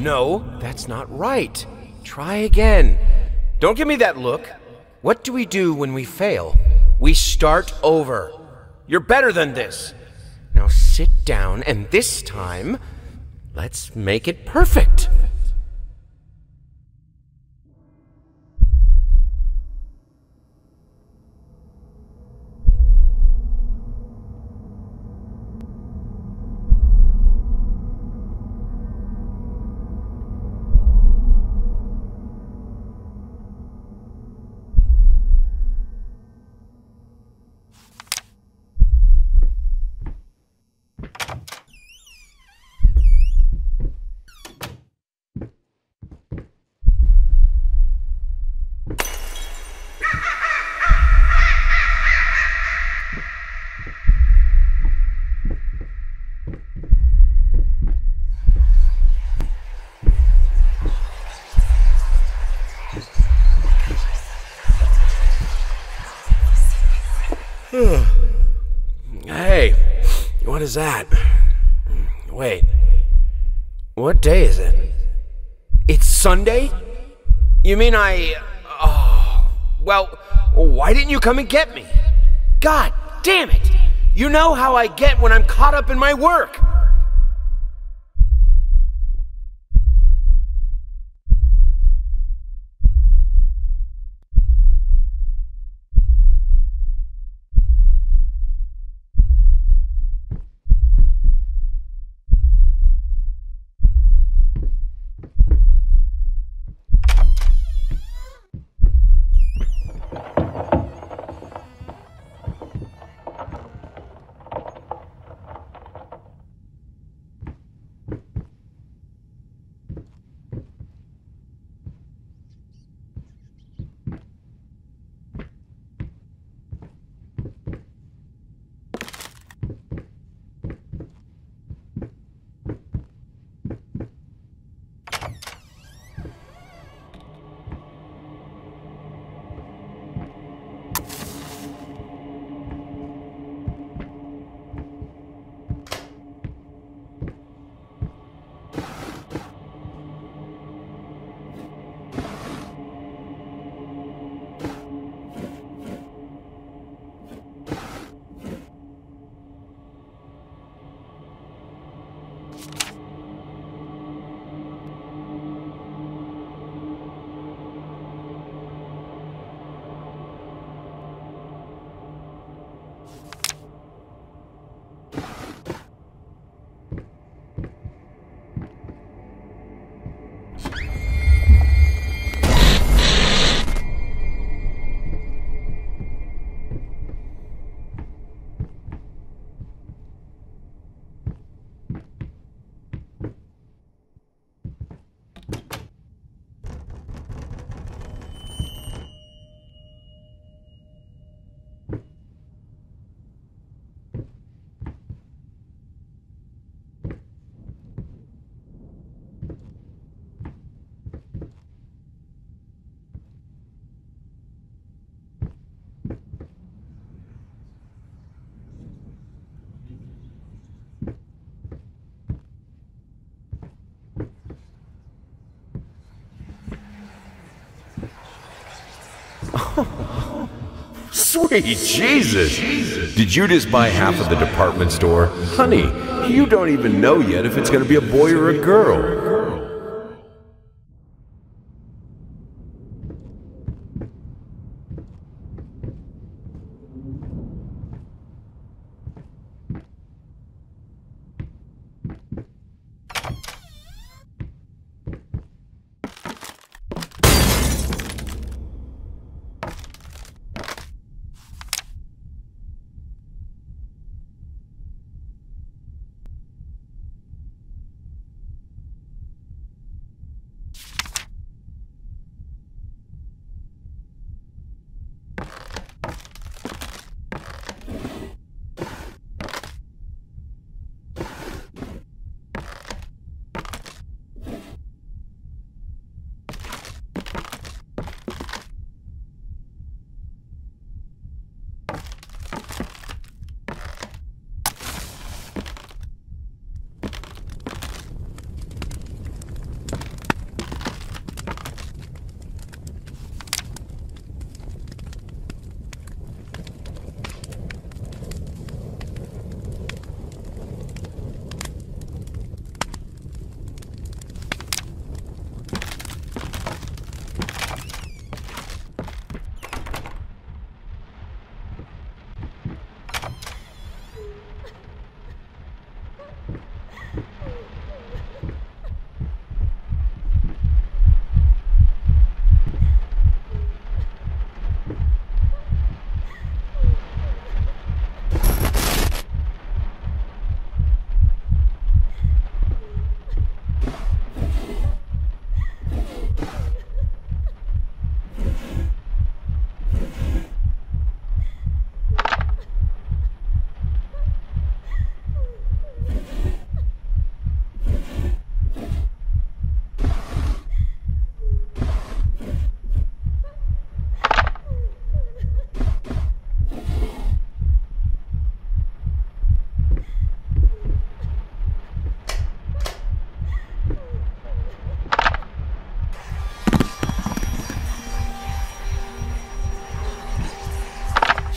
No, that's not right. Try again. Don't give me that look. What do we do when we fail? We start over. You're better than this. Now sit down, and this time, let's make it perfect. What is that? Wait, what day is it? It's Sunday? You mean I. Oh, well, why didn't you come and get me? God damn it! You know how I get when I'm caught up in my work! Sweet Jesus! Did you just buy half of the department store? Honey, you don't even know yet if it's gonna be a boy or a girl.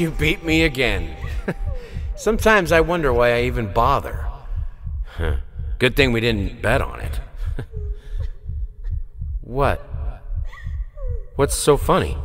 You beat me again. Sometimes I wonder why I even bother. Huh. Good thing we didn't bet on it. what? What's so funny?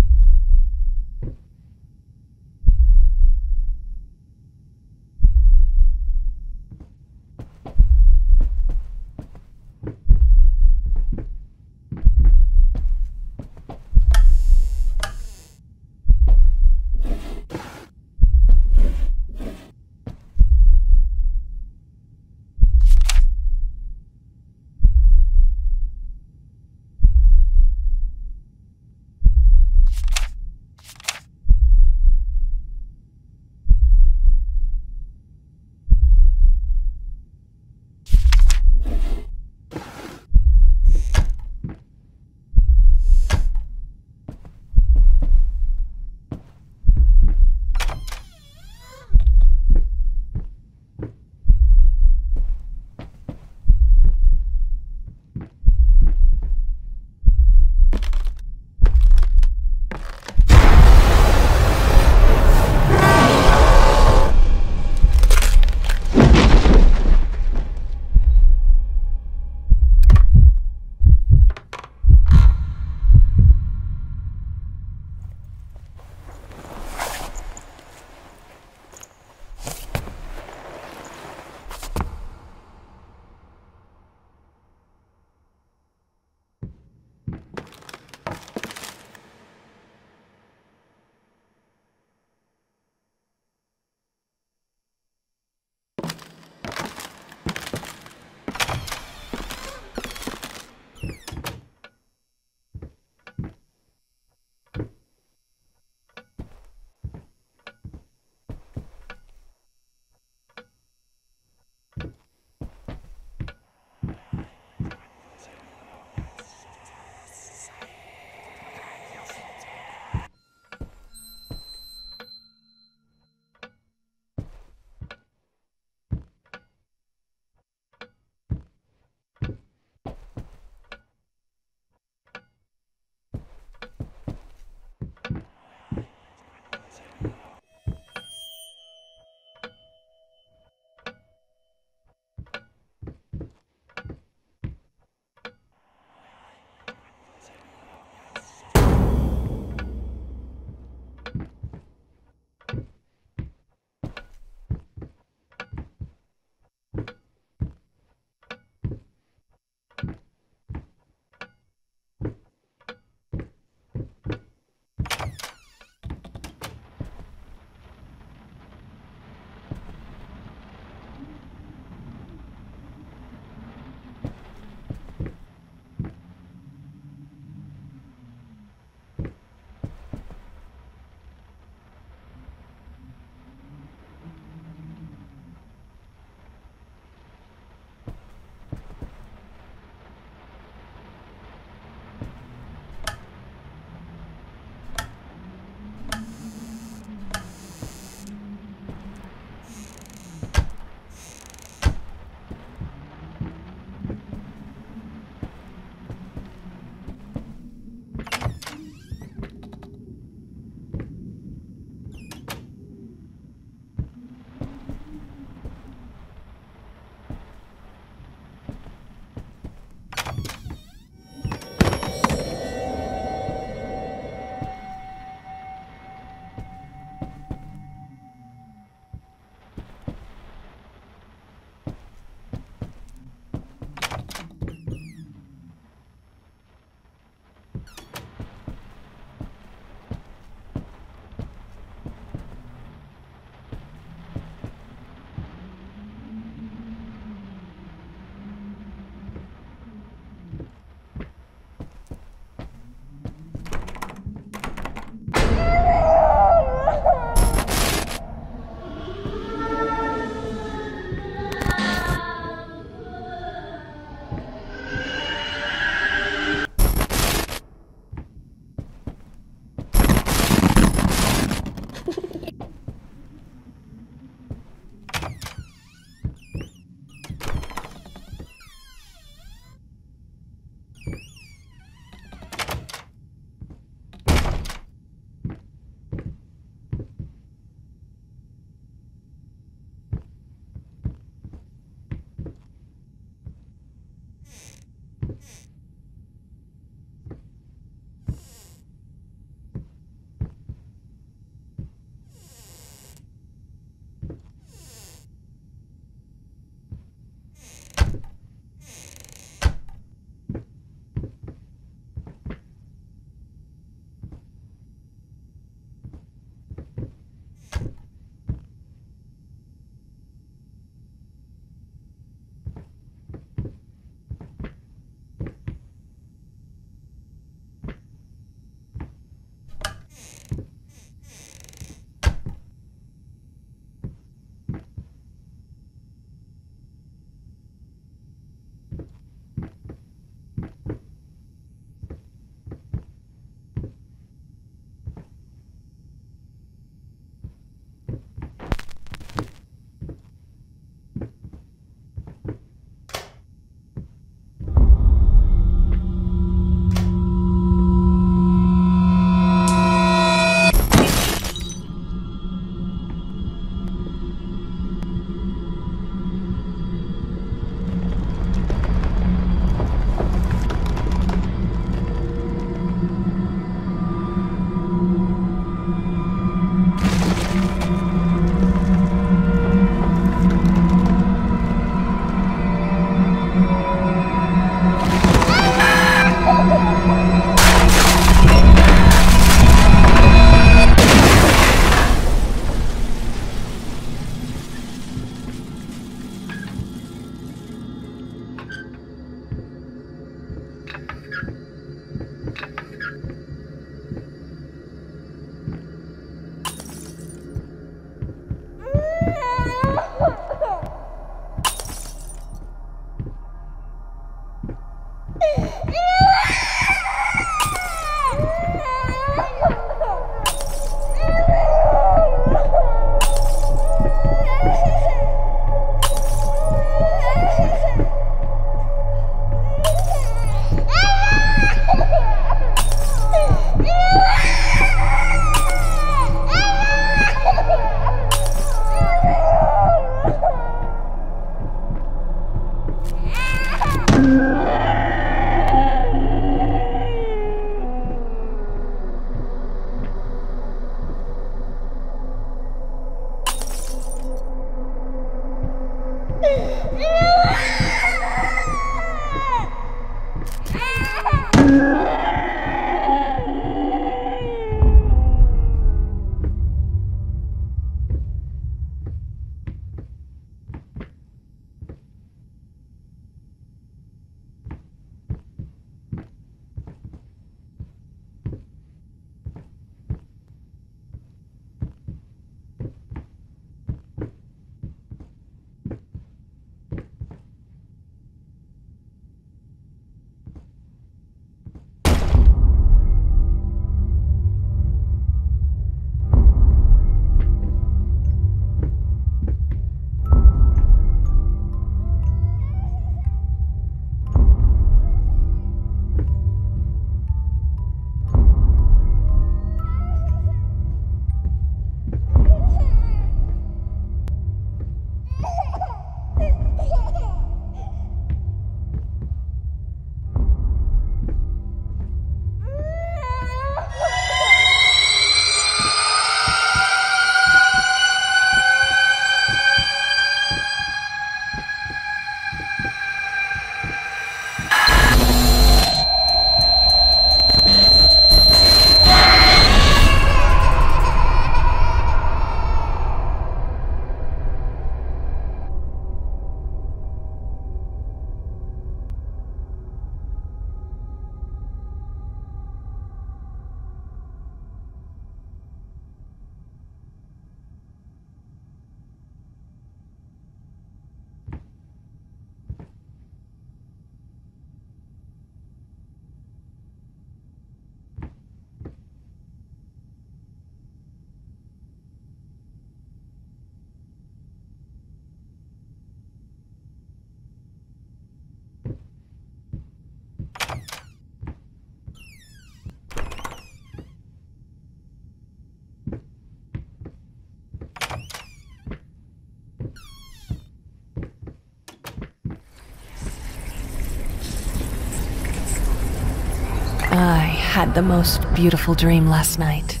Had the most beautiful dream last night.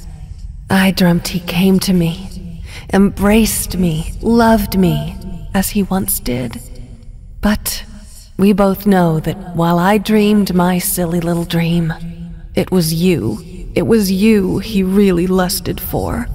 I dreamt he came to me, embraced me, loved me, as he once did. But we both know that while I dreamed my silly little dream, it was you, it was you he really lusted for.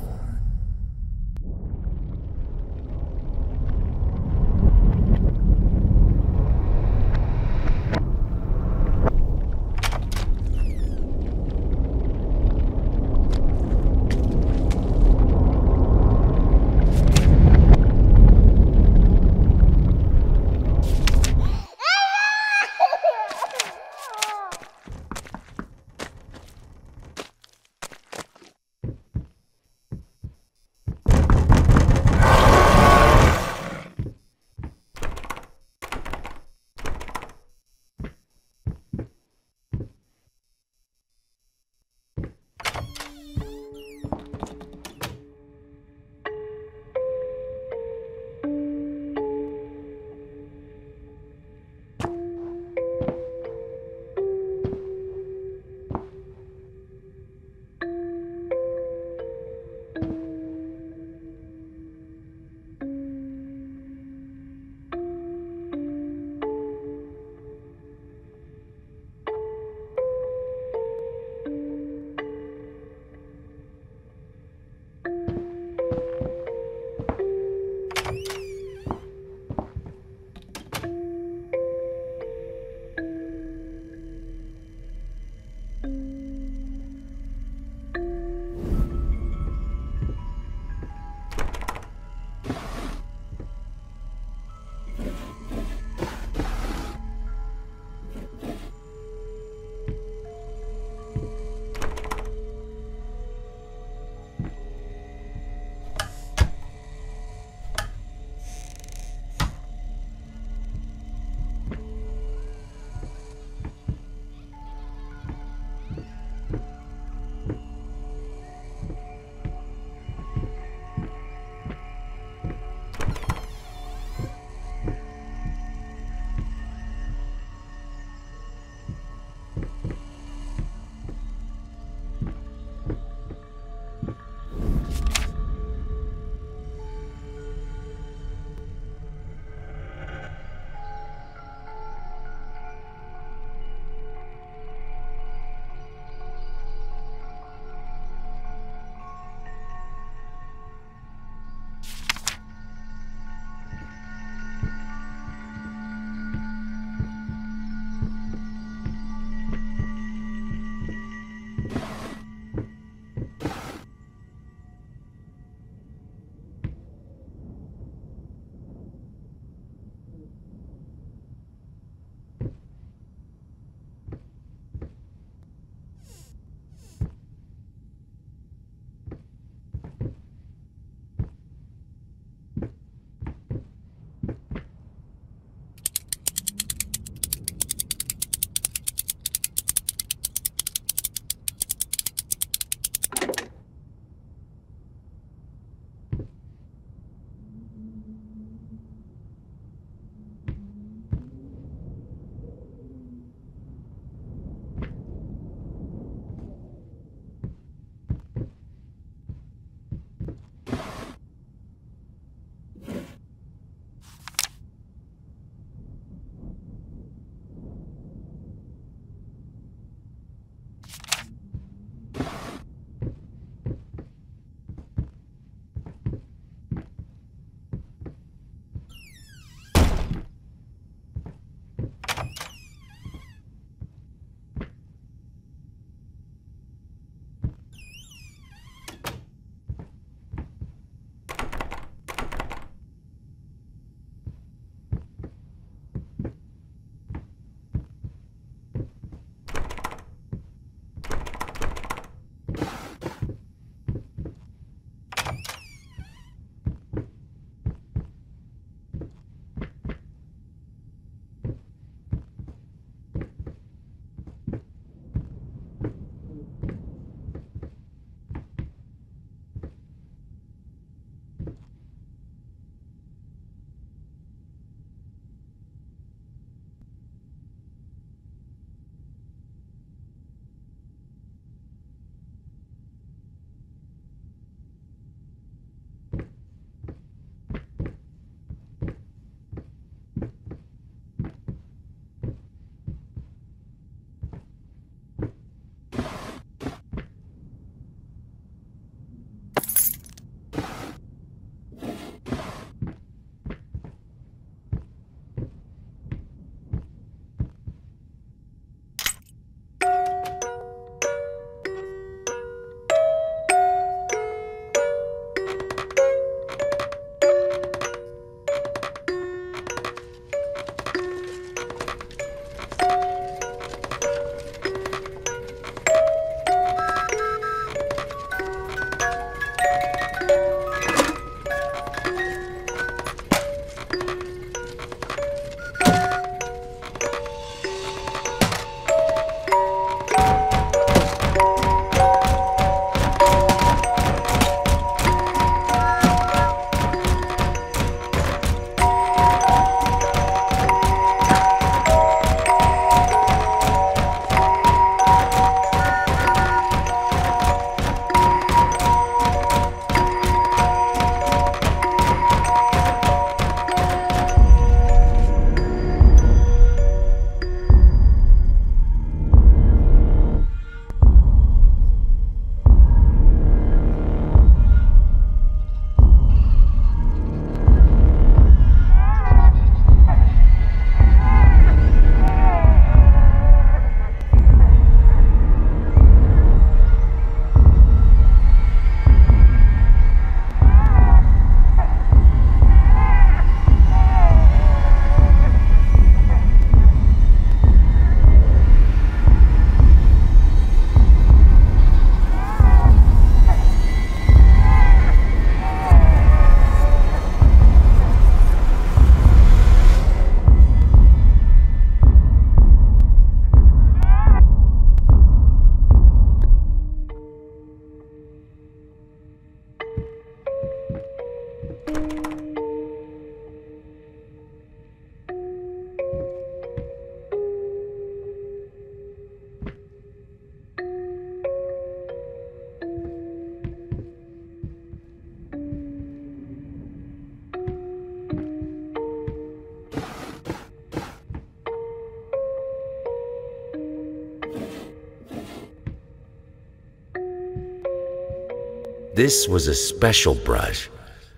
This was a special brush,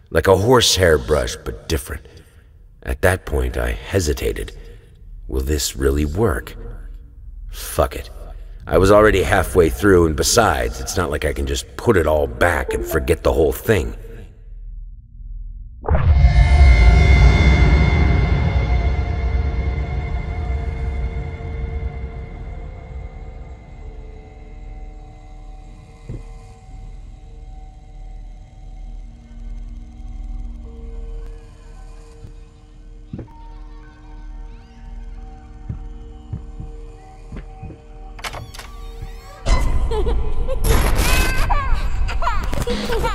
like a horsehair brush, but different. At that point, I hesitated. Will this really work? Fuck it. I was already halfway through, and besides, it's not like I can just put it all back and forget the whole thing. 你 看